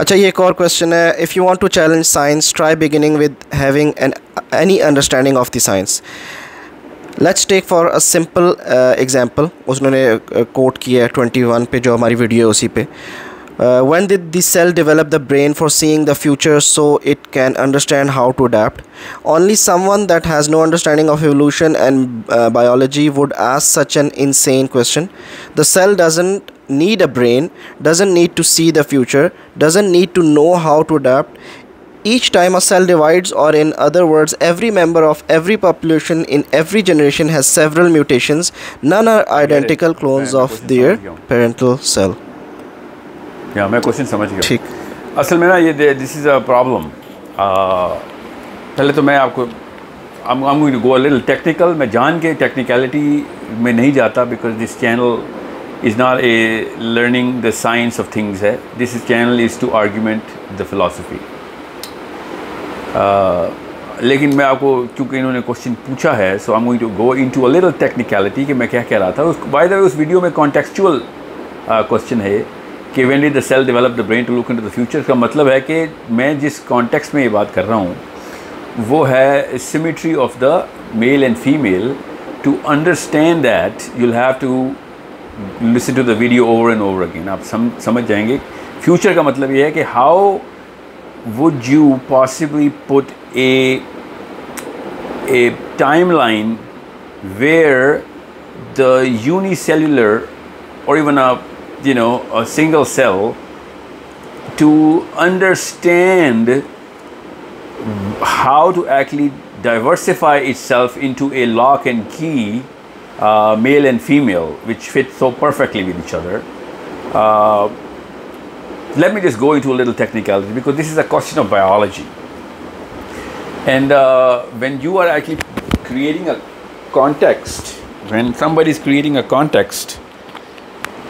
अच्छा ये एक और क्वेश्चन है if you want to challenge science try beginning with having an any understanding of the science let's take for a simple example उसने quote किया है ट्वेंटी वन पे जो हमारी वीडियो है उसी पे Uh, when did the cell develop the brain for seeing the future so it can understand how to adapt? Only someone that has no understanding of evolution and uh, biology would ask such an insane question. The cell doesn't need a brain, doesn't need to see the future, doesn't need to know how to adapt. Each time a cell divides, or in other words, every member of every population in every generation has several mutations, none are identical clones of their parental cell. या मैं question समझ गया ठीक असल में ना ये this is a problem पहले तो मैं आपको I'm, I'm going to go a little technical मैं जान के टेक्निकलिटी में नहीं जाता because this channel is not a learning the science of things है this channel is to argument the philosophy लेकिन मैं आपको क्योंकि इन्होंने क्वेश्चन पूछा है so I am going to go into a little technicality कि मैं क्या कह रहा था। उस बाय द वे उस वीडियो में कॉन्टेक्चुअल क्वेश्चन uh, है कि when did the cell develop the brain to look into the future का मतलब है कि मैं जिस कॉन्टेक्स्ट में ये बात कर रहा हूँ वो है symmetry of the male and female to understand that you'll have to listen to the video over and over again आप सम समझ जाएँगे फ्यूचर का मतलब ये है कि how would you possibly put a a time line where the unicellular or even a you know a single cell to understand how to actually diversify itself into a lock and key uh, male and female which fit so perfectly with each other uh, let me just go into a little technicality because this is a question of biology and uh, when you are actually creating a context when somebody is creating a context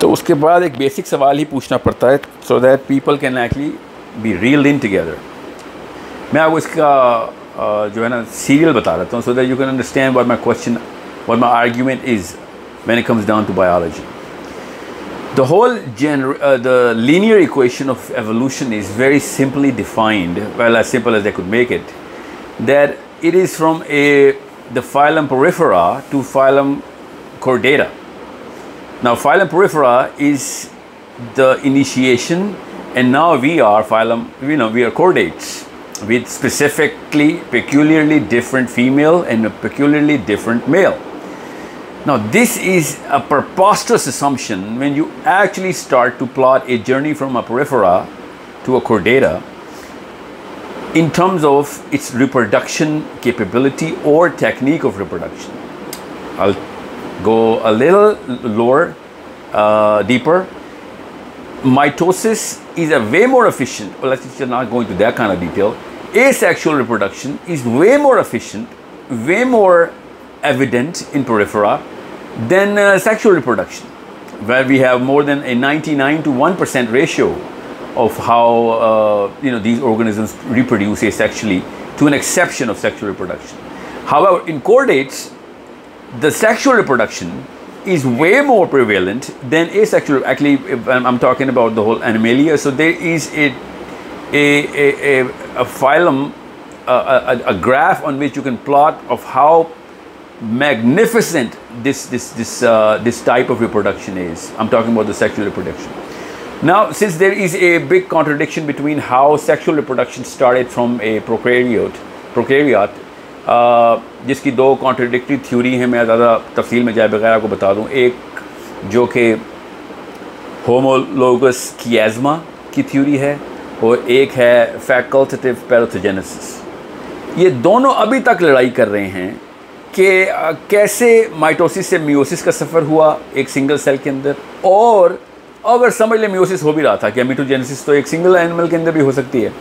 तो उसके बाद एक basic सवाल ही पूछना पड़ता है so that people can actually be real in together मैं आपको इसका जो है ना सीरियल बता देता हूँ so that you can understand what my question what my argument is when it comes down to biology. The whole gener- uh, the linear equation of evolution is very simply defined, well as simple as they could make it, that it is from a the phylum Porifera to phylum Chordata. Now phylum Porifera is the initiation, and now we are phylum, you know, we are chordates with specifically peculiarly different female and a peculiarly different male. Now this is a preposterous assumption when you actually start to plot a journey from a Porifera to a chordata in terms of its reproduction capability or technique of reproduction. I'll go a little lower, uh, deeper. Mitosis is a way more efficient, well, let's not go into that kind of detail. Asexual reproduction is way more efficient, way more evident in porifera than uh, sexual reproduction, where we have more than a 99 to 1% ratio of how uh, you know these organisms reproduce asexually to an exception of sexual reproduction. However, in chordates, the sexual reproduction is way more prevalent than asexual. Actually, I'm talking about the whole animalia. So there is a a, a, a, a phylum, a, a, graph on which you can plot of how magnificent this this this uh, this type of reproduction is. I'm talking about the sexual reproduction. Now, since there is a big contradiction between how sexual reproduction started from a prokaryote, prokaryote जिसकी दो contradictory theory हैं मैं ज़्यादा तफसील में जाए बगैर आपको बता दूँ एक जो कि होमोलोगस कीज़मा की थ्योरी है और एक है फैकल्टेटिव पैरोथोजेनेसिस ये दोनों अभी तक लड़ाई कर रहे हैं कि कैसे माइटोसिस से मियोसिस का सफ़र हुआ एक सिंगल सेल के अंदर? और अगर समझ लें मियोसिस हो भी रहा था कि मीटोजेनेसिस तो एक सिंगल एनिमल के अंदर भी हो सकती है।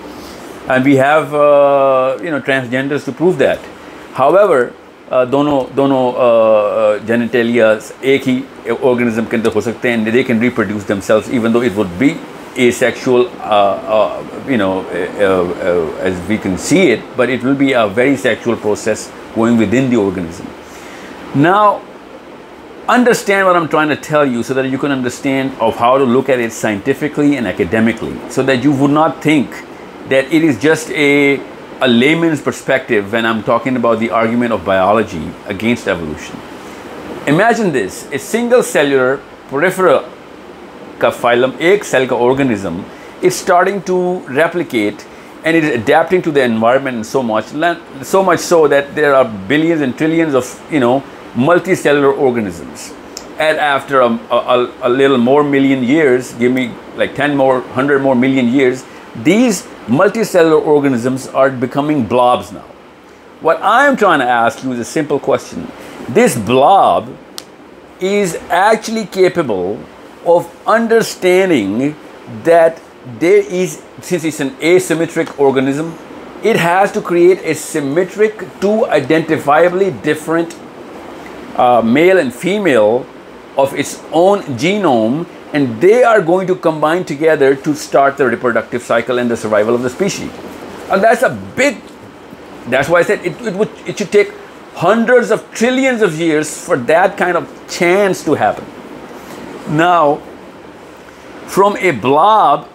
And we have you know transgenders to prove that however दोनों दोनों जेनेटेलिया uh, uh, एक ही ऑर्गेनिज्म के अंदर हो सकते हैं they can reproduce themselves even though it would be a you know uh, as we can see it but it will be a very sexual process going within the organism. Now, understand what I'm trying to tell you so that you can understand of how to look at it scientifically and academically so that you would not think that it is just a, a layman's perspective when I'm talking about the argument of biology against evolution. Imagine this, a single cellular Porifera का phylum cell organism, is starting to replicate and it is adapting to the environment so much so much so that there are billions and trillions of you know multicellular organisms. And after a, a, a, little more million years give me like 10 more 100 more million years these multicellular organisms are becoming blobs now. What i'm trying to ask you is a simple question. This blob is actually capable of understanding that there is since it's an asymmetric organism it has to create a symmetric two identifiably different uh, male and female of its own genome and they are going to combine together to start the reproductive cycle and the survival of the species. And that's a big that's why i said it, it would it should take hundreds of trillions of years for that kind of chance to happen. Now from a blob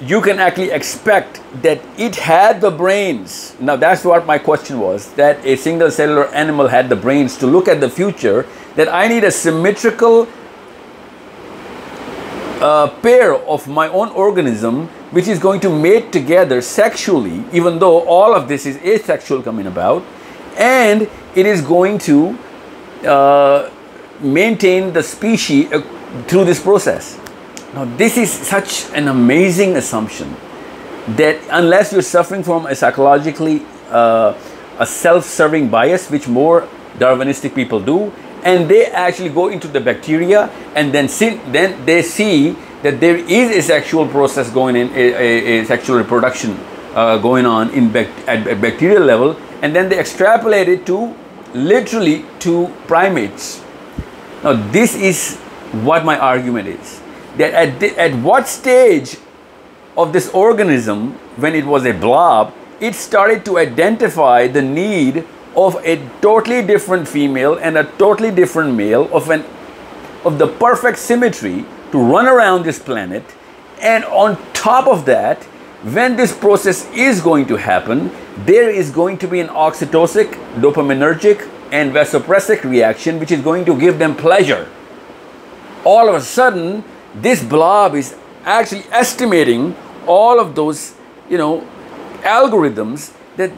you can actually expect that it had the brains. Now, that's what my question was that a single cellular animal had the brains to look at the future, that I need a symmetrical uh, pair of my own organism which is going to mate together sexually, even though all of this is asexual coming about, and it is going to uh, maintain the species uh, through this process. Now, this is such an amazing assumption that unless you're suffering from a psychologically uh, a self-serving bias, which more Darwinistic people do, and they actually go into the bacteria and then see, then they see that there is a sexual process going in, a, a, a sexual reproduction uh, going on in bac at, at bacterial level, and then they extrapolate it to literally to primates. Now, this is what my argument is that at, the, at what stage of this organism, when it was a blob, it started to identify the need of a totally different female and a totally different male of an of the perfect symmetry to run around this planet. And on top of that when this process is going to happen there is going to be an oxytocic dopaminergic and vasopressic reaction which is going to give them pleasure. All of a sudden this blob is actually estimating all of those, you know, algorithms that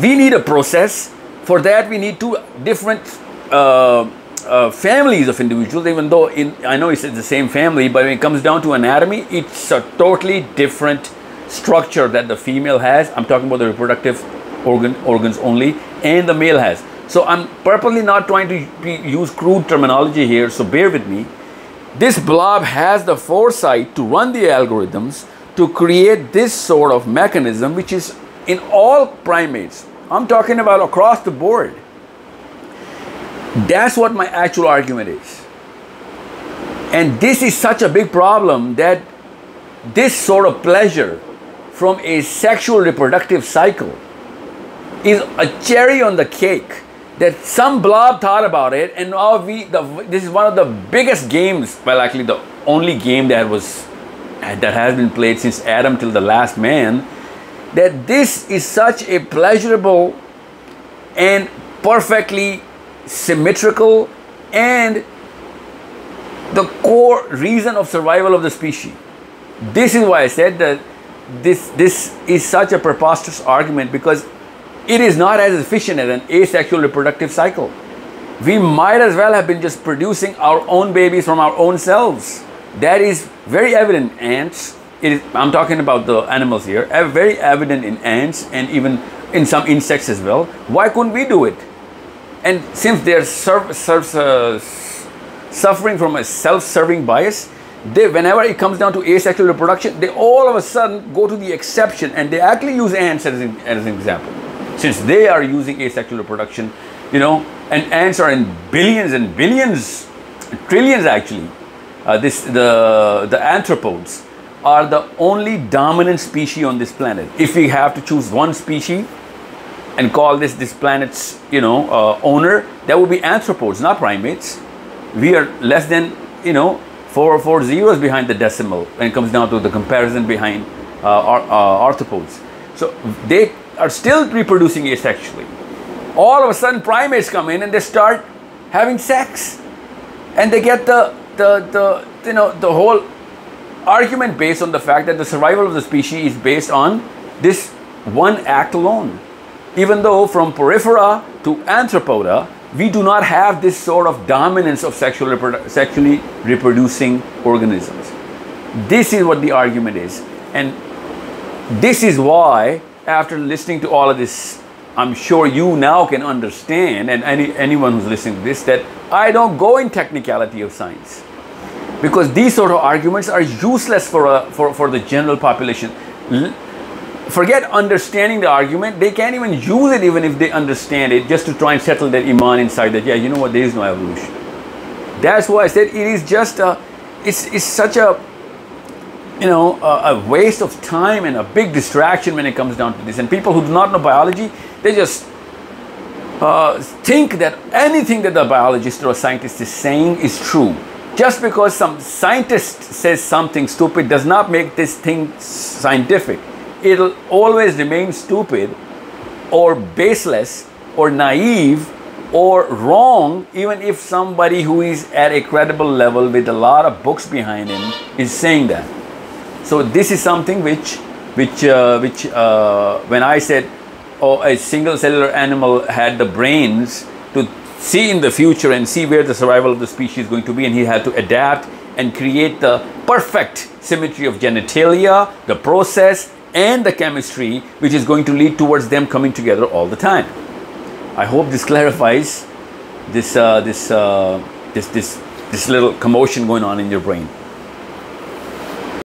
we need a process. For that, we need two different uh, uh, families of individuals, even though in, I know it's the same family, but when it comes down to anatomy, it's a totally different structure that the female has. I'm talking about the reproductive organ organs only, and the male has. So I'm purposely not trying to use crude terminology here, so bear with me. This blob has the foresight to run the algorithms to create this sort of mechanism, which is in all primates. I'm talking about across the board. That's what my actual argument is. And this is such a big problem that this sort of pleasure from a sexual reproductive cycle is a cherry on the cake that some blob thought about it and now we the, this is one of the biggest games well actually the only game that was that has been played since adam till the last man that this is such a pleasurable and perfectly symmetrical and the core reason of survival of the species. This is why i said that this this is such a preposterous argument because it is not as efficient as an asexual reproductive cycle. We might as well have been just producing our own babies from our own selves. That is very evident ants. It is, I'm talking about the animals here, very evident in ants and even in some insects as well. Why couldn't we do it? And since they're uh, suffering from a self-serving bias, they, whenever it comes down to asexual reproduction, they all of a sudden go to the exception and they actually use ants as as an example since they are using asexual reproduction, you know, and ants are in billions and billions, trillions actually. Uh, this the the anthropods are the only dominant species on this planet. If we have to choose one species and call this this planet's you know uh, owner, that would be anthropods, not primates. we are less than, you know, four or four zeros behind the decimal when it comes down to the comparison behind uh, uh, arthropods. So they are still reproducing asexually. All of a sudden, primates come in and they start having sex, and they get the the the you know the whole argument based on the fact that the survival of the species is based on this one act alone. Even though from porifera to anthropoda, we do not have this sort of dominance of sexual reprodu sexually reproducing organisms. This is what the argument is. And this is why, after listening to all of this, I'm sure you now can understand, and any, anyone who's listening to this, that I don't go in technicality of science. Because these sort of arguments are useless for, a, for, for the general population. L forget understanding the argument, they can't even use it even if they understand it, just to try and settle their iman inside that, yeah, you know what, there is no evolution. That's why I said it is just a, it's, it's such a, you know, a, a, waste of time and a big distraction when it comes down to this. And people who do not know biology, they just uh, think that anything that the biologist or scientist is saying is true. Just because some scientist says something stupid does not make this thing scientific. It'll always remain stupid or baseless or naive or wrong even if somebody who is at a credible level with a lot of books behind him is saying that. So this is something which, which, uh, which uh, when I said, oh, a single cellular animal had the brains to see in the future and see where the survival of the species is going to be, and he had to adapt and create the perfect symmetry of genitalia, the process, and the chemistry, which is going to lead towards them coming together all the time. I hope this clarifies this, uh, this, uh, this, this, this little commotion going on in your brain.